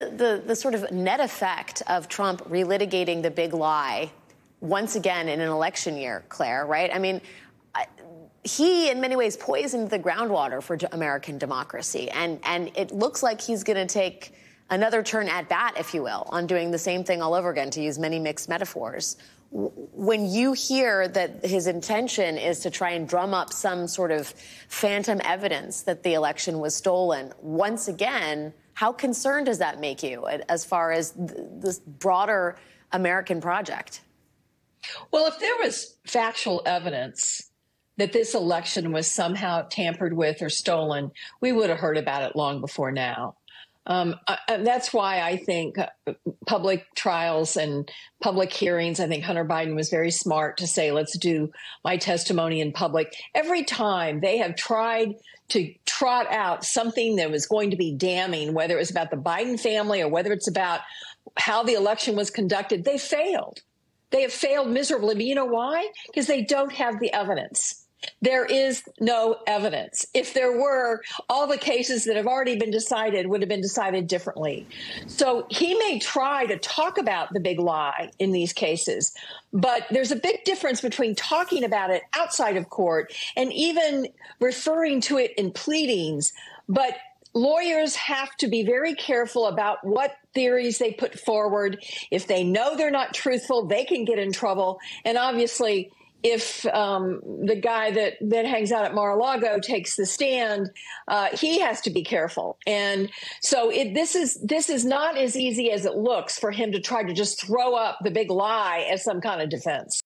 The, the sort of net effect of Trump relitigating the big lie once again in an election year, Claire, right? I mean, he, in many ways, poisoned the groundwater for American democracy. And, and it looks like he's going to take another turn at bat, if you will, on doing the same thing all over again, to use many mixed metaphors. When you hear that his intention is to try and drum up some sort of phantom evidence that the election was stolen, once again, how concerned does that make you as far as this broader American project? Well, if there was factual evidence that this election was somehow tampered with or stolen, we would have heard about it long before now. Um, and that's why I think uh, public trials and public hearings, I think Hunter Biden was very smart to say, let's do my testimony in public. Every time they have tried to trot out something that was going to be damning, whether it was about the Biden family or whether it's about how the election was conducted, they failed. They have failed miserably. But you know why? Because they don't have the evidence. There is no evidence. If there were, all the cases that have already been decided would have been decided differently. So he may try to talk about the big lie in these cases, but there's a big difference between talking about it outside of court and even referring to it in pleadings. But lawyers have to be very careful about what theories they put forward. If they know they're not truthful, they can get in trouble. And obviously, if um, the guy that that hangs out at Mar-a-Lago takes the stand, uh, he has to be careful. And so it, this is this is not as easy as it looks for him to try to just throw up the big lie as some kind of defense.